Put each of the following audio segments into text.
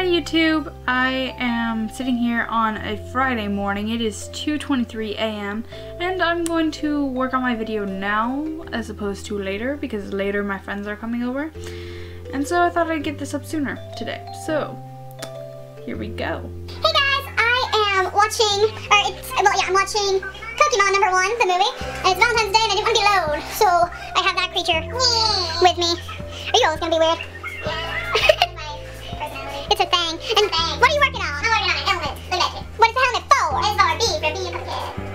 Hi YouTube, I am sitting here on a Friday morning. It is 2.23 a.m. and I'm going to work on my video now as opposed to later because later my friends are coming over. And so I thought I'd get this up sooner today. So, here we go. Hey guys, I am watching, or it's, well yeah, I'm watching Pokemon number one, the movie. And it's Valentine's Day and I didn't want to be alone, so I have that creature with me. Are you always going to be weird? Thing. And what are you working on? I'm working on a helmet. Look at it. What is the helmet for? It's for B for B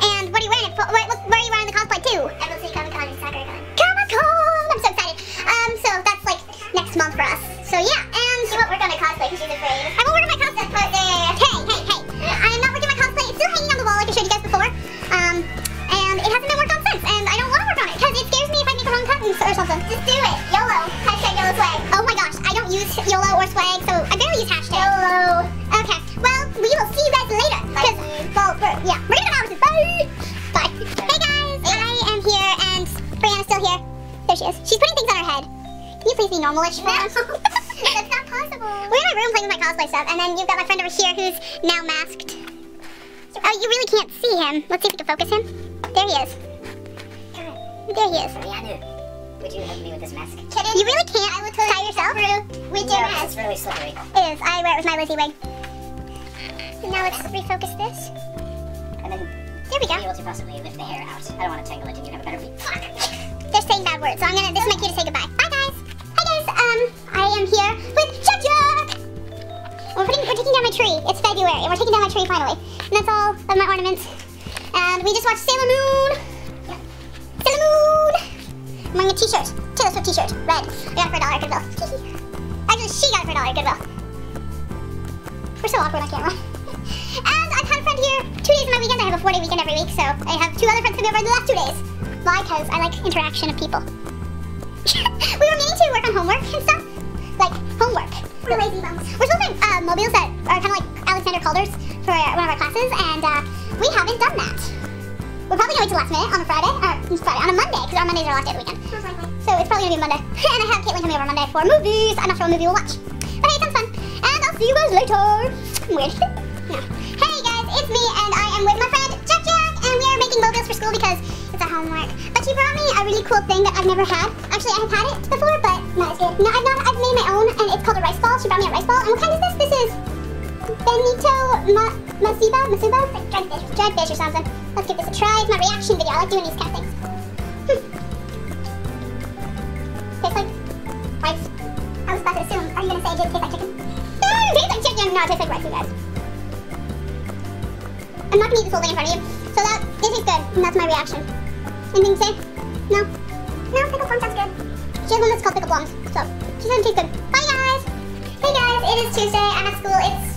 And what are you wearing it for? Where, look, where are you wearing the cosplay to? MLC Comic Con in Sakura Comic Con! I'm so excited. Um, so that's like next month for us. So yeah, and she won't work on my cosplay because she's afraid. I won't work on my cosplay. Hey, hey, hey! I'm not working on my cosplay. It's still hanging on the wall like I showed you guys before. Um, and it hasn't been worked on since, and I don't want to work on it because it scares me if I make a wrong cut or something. Just do it. YOLO. Hashtag YOLO swag. Oh my gosh, I don't use YOLO or swag, so here. There she is. She's putting things on her head. Can you please be normalish? For? us? That's not possible. We're in my room playing with my cosplay stuff, and then you've got my friend over here who's now masked. Oh, you really can't see him. Let's see if we can focus him. There he is. There he is. Would you help me with this mask? You really can't I will tie yourself with your No, mask. it's really slippery. It is. I wear it with my Lizzie wig. And now let's refocus this. And then There we go. be able to possibly lift the hair out. I don't want to tangle it and you have a better. Fuck! They're saying bad words, so I'm gonna. This is my cue to say goodbye. Bye, guys. Hi, guys. Um, I am here with Jack. We're putting, we're taking down my tree. It's February, and we're taking down my tree finally. And that's all of my ornaments. And we just watched Sailor Moon. Sailor Moon. I'm wearing a T-shirt. Taylor Swift T-shirt. Red. I got it for a dollar at Goodwill. Actually, she got it for a dollar at Goodwill. We're so awkward on camera. and I've had a friend here two days of my weekend. I have a four-day weekend every week, so I have two other friends coming over in the last two days. Why? Because I like interaction of people. we were meaning to work on homework and stuff. Like, homework. We're lazy bums. We're supposed to make uh, mobiles that are kind of like Alexander Calder's for one of our classes, and uh, we haven't done that. We're probably going to wait till last minute on a Friday, or Friday, on a Monday, because our Mondays are last day of the weekend. So it's probably going to be Monday. and I have Kaitlyn coming over Monday for movies. I'm not sure what movie we'll watch. But hey, it sounds fun. And I'll see you guys later. Weird. no. Hey guys, it's me, and I am with my friend Jack Jack, and we are making mobiles for school because it's our homework. But she brought me a really cool thing that I've never had. Actually, I have had it before, but not as good. No, I've not. I've made my own, and it's called a rice ball. She brought me a rice ball. And what kind is this? This is Bonito Ma Masiba? Masuba? Like dried fish. Dried fish or something. Let's give this a try. It's my reaction video. I like doing these kind of things. Tastes like rice. I was about to assume. Are you gonna say it did taste like chicken? Mm, tastes like chicken. No, it tastes like rice, you guys. I'm not gonna eat this whole thing in front of you. So that it tastes good, and that's my reaction. Anything to say? No. No, pickle plum sounds good. She has one that's called pickle plums, so she it tastes good. Bye guys. Hey guys, it is Tuesday. I'm at school. It's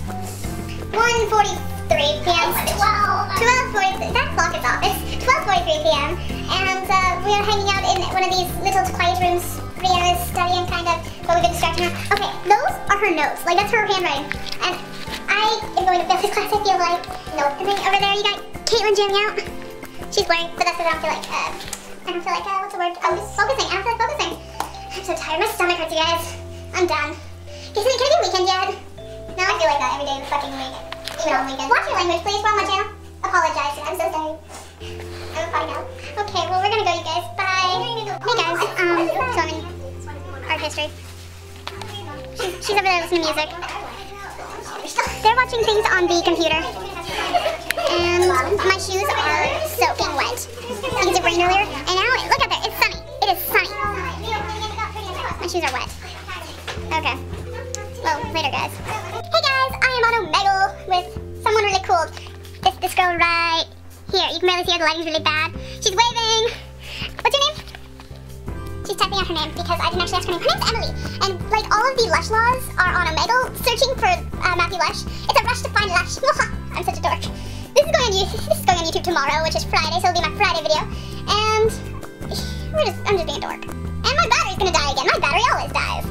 1:43 p.m. 12:43. That clock is off. It's 12:43 p.m. And uh, we are hanging out in one of these little quiet rooms. Breana's studying kind of, but we've been distracting her. Okay, those are her notes. Like that's her handwriting. And I am going to fail this class. I feel like no. And then over there you got Kaitlyn jamming out. She's worried, but that's because I don't feel like. Uh, I don't feel like. Uh, what's the word? I'm just focusing. I don't feel like focusing. I'm so tired. My stomach hurts, you guys. I'm done. Can I, can I do weekend yet? No, I feel like that every day of the fucking week. Even on weekends. Watch your language, please. We're on my channel. Apologize. I'm so sorry. I'm fine now. Okay, well, we're gonna go, you guys. Bye. Hey, guys. Um, so I'm in art history. She's, she's over there listening to music. They're watching things on the computer. And my shoes are soaking wet. Because it rained earlier. And now, look out there. It's sunny. It is sunny. My shoes are wet. Okay. Well, later, guys. Hey, guys. I am on Omegle with someone really cool. This, this girl right here. You can barely see her. The lighting's really bad. She's waving. What's your name? She's typing out her name because I didn't actually ask her name. Her name's Emily. And like all of the LushLaws are on Omegle searching Friday, so it'll be my Friday video. And we're just, I'm just being a dork. And my battery's gonna die again. My battery always dies.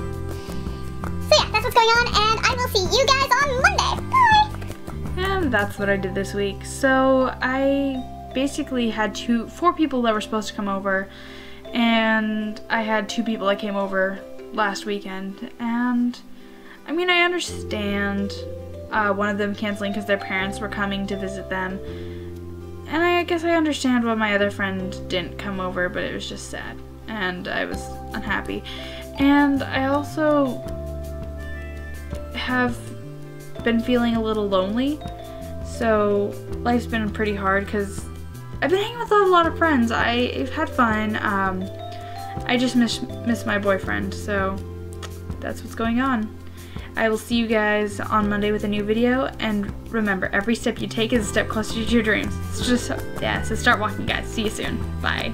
So yeah, that's what's going on, and I will see you guys on Monday. Bye. And that's what I did this week. So I basically had two, four people that were supposed to come over, and I had two people that came over last weekend, and I mean, I understand uh, one of them canceling because their parents were coming to visit them. And I guess I understand why my other friend didn't come over, but it was just sad. And I was unhappy. And I also have been feeling a little lonely. So life's been pretty hard because I've been hanging with a lot of friends. I've had fun. Um, I just miss miss my boyfriend. So that's what's going on. I will see you guys on Monday with a new video. And remember, every step you take is a step closer to your dreams. It's just, yeah, so start walking, guys. See you soon. Bye.